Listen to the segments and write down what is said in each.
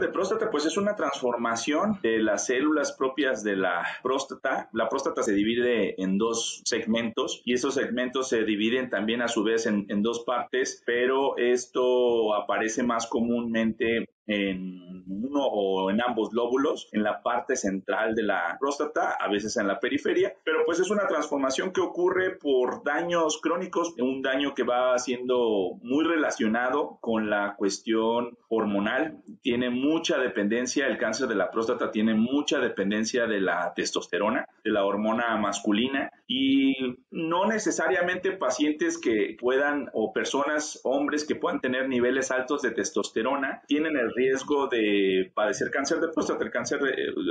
de próstata pues es una transformación de las células propias de la próstata. La próstata se divide en dos segmentos y esos segmentos se dividen también a su vez en, en dos partes, pero esto aparece más comúnmente en uno o en ambos lóbulos, en la parte central de la próstata, a veces en la periferia, pero pues es una transformación que ocurre por daños crónicos, un daño que va siendo muy relacionado con la cuestión hormonal, tiene mucha dependencia, el cáncer de la próstata tiene mucha dependencia de la testosterona, de la hormona masculina y no necesariamente pacientes que puedan o personas, hombres que puedan tener niveles altos de testosterona, tienen el riesgo de padecer cáncer de próstata. El cáncer,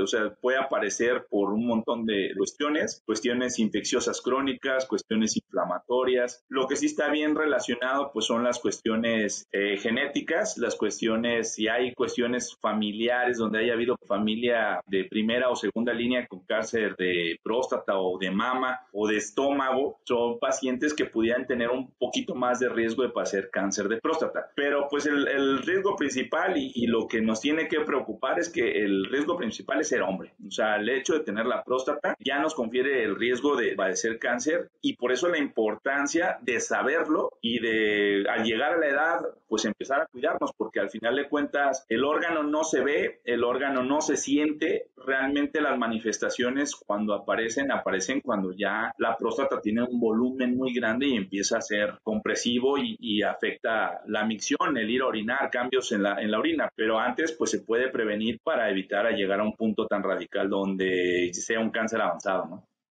o sea, puede aparecer por un montón de cuestiones, cuestiones infecciosas crónicas, cuestiones inflamatorias. Lo que sí está bien relacionado, pues son las cuestiones eh, genéticas, las cuestiones, si hay cuestiones familiares donde haya habido familia de primera o segunda línea con cáncer de próstata o de mama o de estómago, son pacientes que pudieran tener un poquito más de riesgo de padecer cáncer de próstata. Pero pues el, el riesgo principal y, y, lo que nos tiene que preocupar es que el riesgo principal es ser hombre. O sea, el hecho de tener la próstata ya nos confiere el riesgo de padecer cáncer y por eso la importancia de saberlo y de al llegar a la edad, pues empezar a cuidarnos, porque al final de cuentas el órgano no se ve, el órgano no se siente, realmente las manifestaciones cuando aparecen, aparecen cuando ya la próstata tiene un volumen muy grande y empieza a ser compresivo y, afecta la micción, el ir a orinar, cambios en la, orina pero antes pues se puede prevenir para evitar llegar a un punto tan radical donde sea un cáncer avanzado, ¿no?